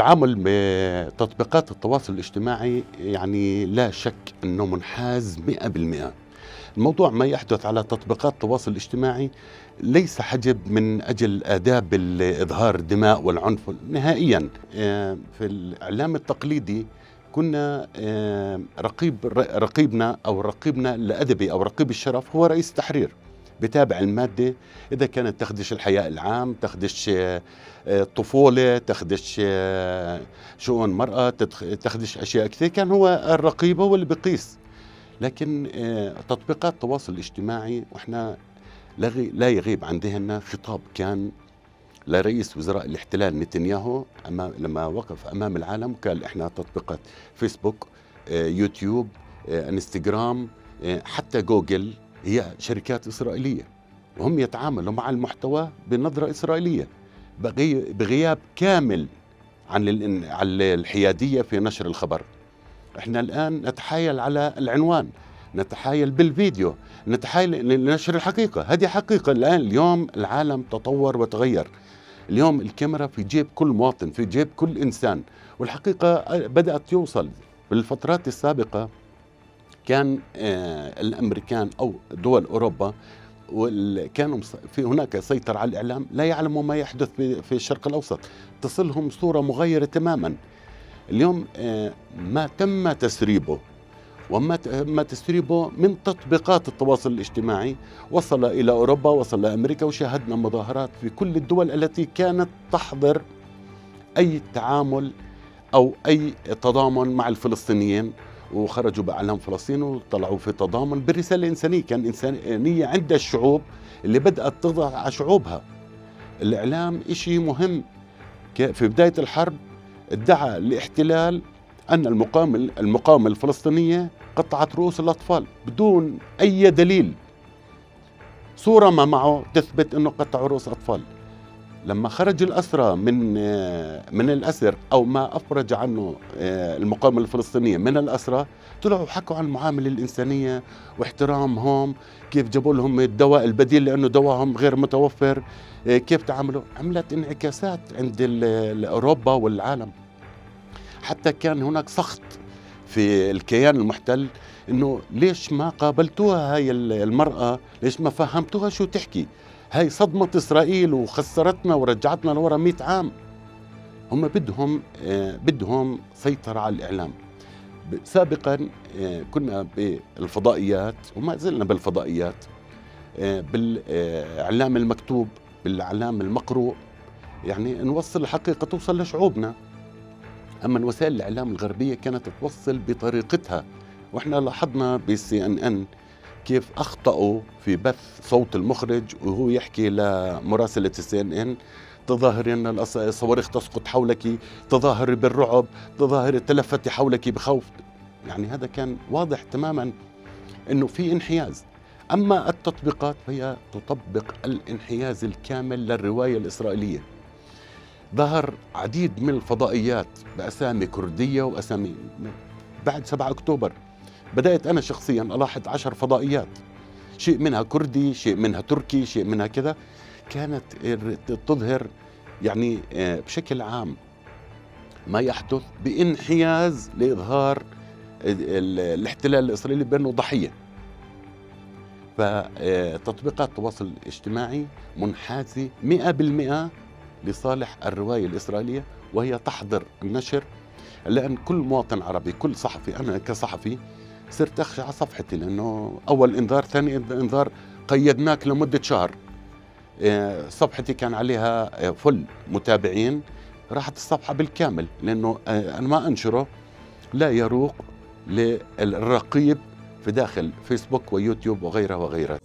التعامل بتطبيقات التواصل الاجتماعي يعني لا شك إنه منحاز 100% الموضوع ما يحدث على تطبيقات التواصل الاجتماعي ليس حجب من أجل آداب اظهار الدماء والعنف. نهائيا آه، في الإعلام التقليدي كنا آه، رقيب رقيبنا أو رقيبنا الادبي أو رقيب الشرف هو رئيس التحرير. بتابع المادة. إذا كانت تخدش الحياء العام تخدش الطفولة آه، تخدش آه، شؤون مرأة تخدش أشياء كثير كان هو الرقيب هو اللي بقيس لكن آه، تطبيقات التواصل الاجتماعي وإحنا لا يغيب عن ذهننا خطاب كان لرئيس وزراء الاحتلال نتنياهو أمام لما وقف أمام العالم قال إحنا تطبيقات فيسبوك يوتيوب إنستغرام حتى جوجل هي شركات إسرائيلية. وهم يتعاملوا مع المحتوى بنظرة إسرائيلية بغياب كامل عن الحيادية في نشر الخبر. إحنا الآن نتحايل على العنوان نتحايل بالفيديو نتحايل لنشر الحقيقة. هذه حقيقة. الآن اليوم العالم تطور وتغير. اليوم الكاميرا في جيب كل مواطن في جيب كل إنسان والحقيقة بدأت يوصل بالفترات السابقة كان آه، الأمريكان أو دول أوروبا كانوا في هناك سيطرة على الإعلام لا يعلموا ما يحدث في الشرق الأوسط. تصلهم صورة مغايرة تماما. اليوم آه، ما تم تسريبه وما تم تسريبه من تطبيقات التواصل الاجتماعي. وصل إلى أوروبا وصل لأمريكا وشاهدنا مظاهرات في كل الدول التي كانت تحظر أي تعامل أو أي تضامن مع الفلسطينيين. وخرجوا بأعلام فلسطين وطلعوا في تضامن بالرسالة الإنسانية كان إنسانية عند الشعوب اللي بدأت تضغط على شعوبها. الإعلام إشي مهم. في بداية الحرب ادعى الاحتلال أن المقاومة المقاومة الفلسطينية قطعت رؤوس الأطفال بدون أي دليل. صورة ما معه تثبت أنه قطعوا رؤوس أطفال لما خرج الأسرى من من الأسر أو ما أفرج عنه آه، المقاومة الفلسطينية من الأسرى طلعوا حكوا عن المعاملة الإنسانية واحترامهم كيف جابوا لهم الدواء البديل لأنه دواءهم غير متوفر آه، كيف تعاملوا؟ عملت انعكاسات عند أوروبا والعالم. حتى كان هناك سخط في الكيان المحتل إنه ليش ما قابلتوها هاي المرأة؟ ليش ما فهمتوها شو تحكي؟ هاي صدمة إسرائيل وخسرتنا ورجعتنا لورا 100 عام. هم بدهم آه، بدهم سيطرة على الإعلام. سابقا آه، كنا بالفضائيات وما زلنا بالفضائيات آه، بالإعلام المكتوب بالإعلام المقروء. يعني نوصل الحقيقة توصل لشعوبنا. أما وسائل الإعلام الغربية كانت توصل بطريقتها. وإحنا لاحظنا بالسي إن إن كيف أخطأوا في بث صوت المخرج وهو يحكي لمراسله السي ان ان تظاهري أن الصواريخ تسقط حولك تظاهري بالرعب تظاهري تلفتي حولك بخوف. يعني هذا كان واضح تماما إنه في انحياز. أما التطبيقات فهي تطبق الانحياز الكامل للرواية الإسرائيلية. ظهر عديد من الفضائيات بأسامي كردية وأسامي بعد 7 أكتوبر. بدأت أنا شخصيا ألاحظ عشر فضائيات شيء منها كردي شيء منها تركي شيء منها كذا كانت تظهر يعني آه، بشكل عام ما يحدث بانحياز لإظهار الاحتلال الإسرائيلي بأنه ضحية. فتطبيقات التواصل الاجتماعي منحازة مئة بالمئة لصالح الرواية الإسرائيلية وهي تحضر النشر لأن كل مواطن عربي كل صحفي أنا كصحفي صرت أخشى على صفحتي لأنه أول إنذار ثاني إنذار قيدناك لمدة شهر. آه، صفحتي كان عليها آه، فل متابعين. راحت الصفحة بالكامل لأنه آه، أنا ما أنشره. لا يروق للرقيب في داخل فيسبوك ويوتيوب وغيرها وغيرها